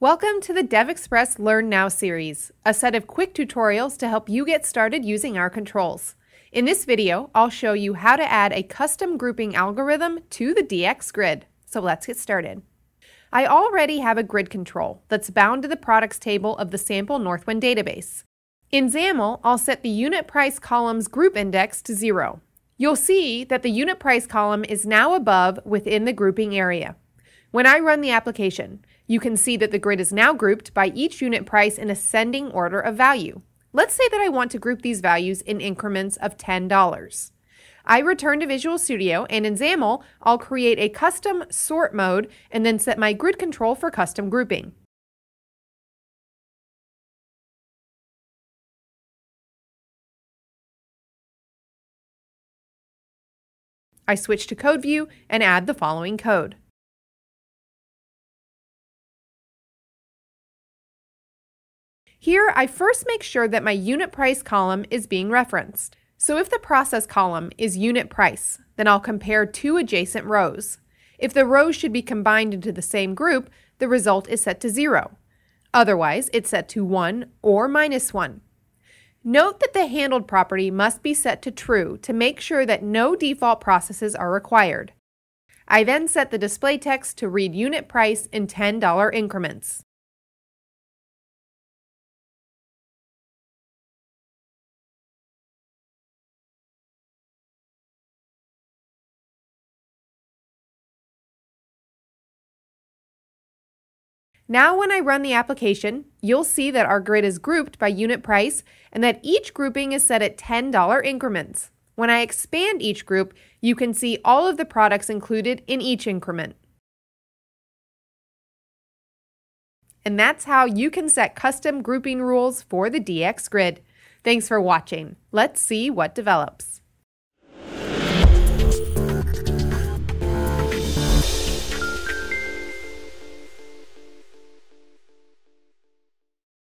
Welcome to the DevExpress Learn Now series, a set of quick tutorials to help you get started using our controls. In this video, I'll show you how to add a custom grouping algorithm to the DX grid. So let's get started. I already have a grid control that's bound to the products table of the sample Northwind database. In XAML, I'll set the unit price column's group index to zero. You'll see that the unit price column is now above within the grouping area. When I run the application, you can see that the grid is now grouped by each unit price in ascending order of value. Let's say that I want to group these values in increments of $10. I return to Visual Studio and in XAML, I'll create a custom sort mode and then set my grid control for custom grouping. I switch to Code View and add the following code. Here, I first make sure that my unit price column is being referenced. So if the process column is unit price, then I'll compare two adjacent rows. If the rows should be combined into the same group, the result is set to 0. Otherwise, it's set to 1 or minus 1. Note that the handled property must be set to true to make sure that no default processes are required. I then set the display text to read unit price in $10 increments. Now when I run the application, you'll see that our grid is grouped by unit price and that each grouping is set at $10 increments. When I expand each group, you can see all of the products included in each increment. And that's how you can set custom grouping rules for the DX grid. Thanks for watching. Let's see what develops.